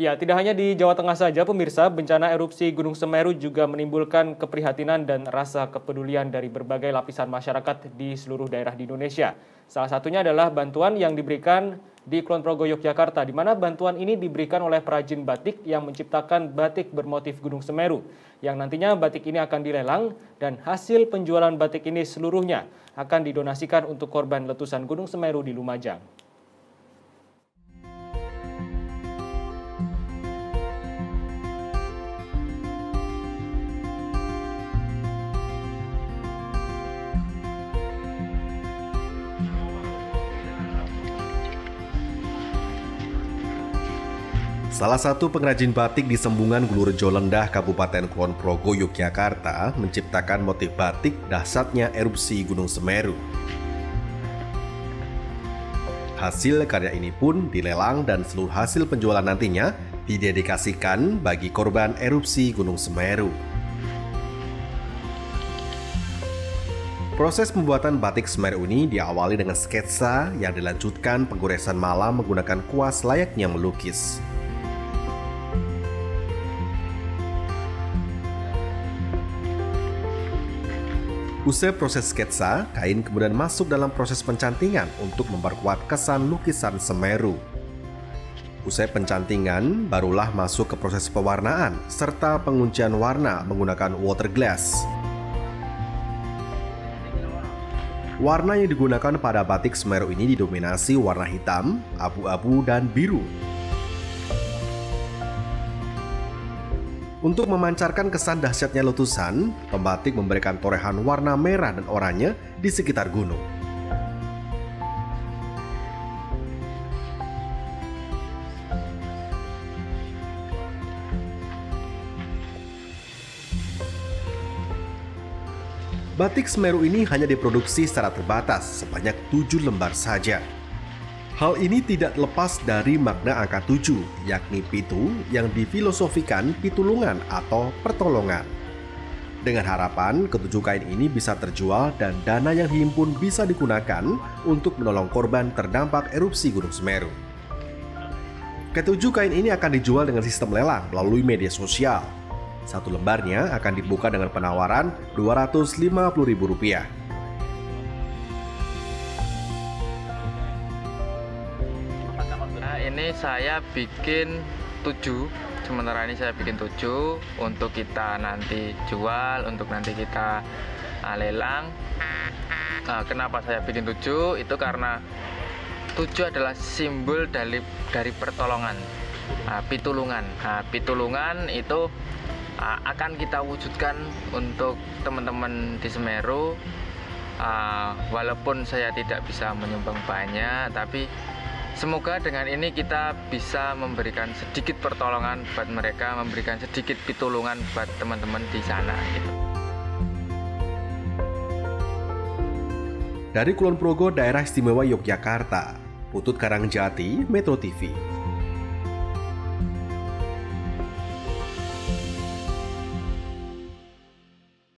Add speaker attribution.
Speaker 1: Ya, tidak hanya di Jawa Tengah saja, pemirsa, bencana erupsi Gunung Semeru juga menimbulkan keprihatinan dan rasa kepedulian dari berbagai lapisan masyarakat di seluruh daerah di Indonesia. Salah satunya adalah bantuan yang diberikan di Kulon Progo, Yogyakarta, di mana bantuan ini diberikan oleh perajin batik yang menciptakan batik bermotif Gunung Semeru, yang nantinya batik ini akan dilelang dan hasil penjualan batik ini seluruhnya akan didonasikan untuk korban letusan Gunung Semeru di Lumajang.
Speaker 2: Salah satu pengrajin batik di Sembungan Gulurejo Lendah, Kabupaten Kulon Progo, Yogyakarta, menciptakan motif batik dahsyatnya erupsi Gunung Semeru. Hasil karya ini pun dilelang dan seluruh hasil penjualan nantinya didedikasikan bagi korban erupsi Gunung Semeru. Proses pembuatan batik Semeru ini diawali dengan sketsa yang dilanjutkan penggoresan malam menggunakan kuas layaknya melukis. Usai proses sketsa, kain kemudian masuk dalam proses pencantingan untuk memperkuat kesan lukisan Semeru. Usai pencantingan, barulah masuk ke proses pewarnaan serta penguncian warna menggunakan water glass. Warna yang digunakan pada batik Semeru ini didominasi warna hitam, abu-abu, dan biru. Untuk memancarkan kesan dahsyatnya letusan, pembatik memberikan torehan warna merah dan oranye di sekitar gunung. Batik Semeru ini hanya diproduksi secara terbatas sebanyak tujuh lembar saja. Hal ini tidak lepas dari makna angka tujuh, yakni pitu yang difilosofikan pitulungan atau pertolongan. Dengan harapan ketujuh kain ini bisa terjual dan dana yang dihimpun bisa digunakan untuk menolong korban terdampak erupsi Gunung Semeru. Ketujuh kain ini akan dijual dengan sistem lelang melalui media sosial. Satu lembarnya akan dibuka dengan penawaran Rp250.000.
Speaker 3: ini saya bikin tujuh. Sementara ini saya bikin tujuh untuk kita nanti jual untuk nanti kita uh, lelang. Uh, kenapa saya bikin tujuh? Itu karena tujuh adalah simbol dari dari pertolongan uh, pitulungan. Uh, pitulungan itu uh, akan kita wujudkan untuk teman-teman di Semeru. Uh, walaupun saya tidak bisa menyumbang banyak tapi Semoga dengan ini kita bisa memberikan sedikit pertolongan buat mereka, memberikan sedikit pitulungan buat teman-teman di sana. Gitu.
Speaker 2: Dari Kulon Progo, Daerah Istimewa Yogyakarta, Putut Karangjati, Metro TV.